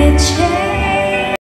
it changed.